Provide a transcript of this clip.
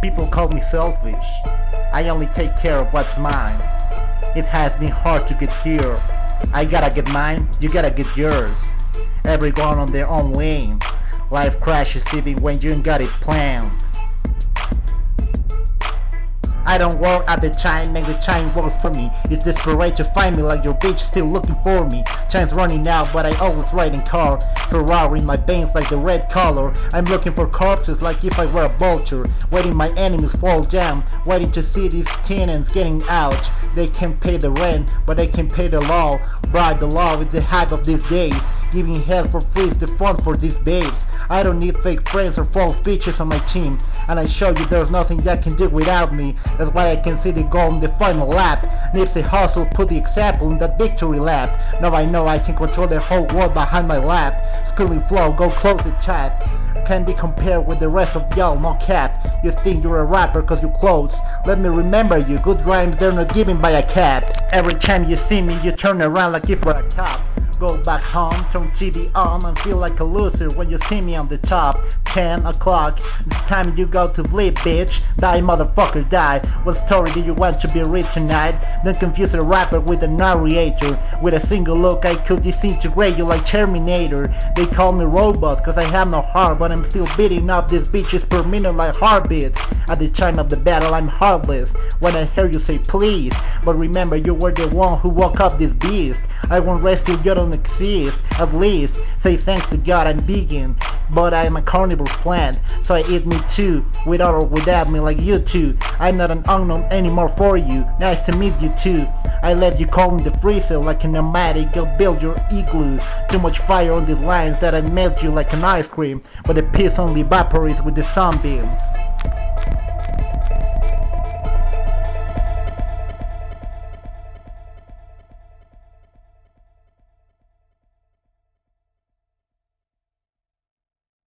People call me selfish. I only take care of what's mine. It has been hard to get here. I gotta get mine, you gotta get yours. Everyone on their own lane. Life crashes even when you ain't got it planned. I don't work at the chain, make the chain work for me. It's desperate to find me like your bitch still looking for me. Chain's running out, but I always ride in car. Ferrari in my veins like the red color. I'm looking for corpses like if I were a vulture. Waiting my enemies fall down, waiting to see these tenants getting out. They can pay the rent, but they can pay the law. Bribe the law with the hype of these days. Giving hell for free is the fun for these babes. I don't need fake friends or false bitches on my team. And I show you there's nothing y'all can do without me. That's why I can see the goal in the final lap. Nipsey Hussle put the example in that victory lap. Now I know I can control the whole world behind my lap. Screaming flow, go close the chat. Can be compared with the rest of y'all, no cap. You think you're a rapper cause you close. Let me remember you, good rhymes they're not given by a cap. Every time you see me you turn around like if we're a cop. Go back home, turn TV on and feel like a loser when you see me on the top. 10 o'clock, it's time you go to sleep bitch. Die motherfucker die. What story do you want to be read tonight? Don't confuse a rapper with a narrator. With a single look I could disintegrate you like Terminator. They call me robot cause I have no heart But I'm still beating up these bitches per minute like heartbeats At the time of the battle I'm heartless When I hear you say please. But remember you were the one who woke up this beast. I won't rest till you don't exist. At least say thanks to God I'm vegan But I'm a carnivore plant. So I eat meat too With or without me like you too. I'm not an unknown anymore for you. Nice to meet you too. I let you call me the freezer like a nomadic Go build your igloo. Too much fire on these lines that I melt you like an ice cream. But the piss only evaporates with the sunbeams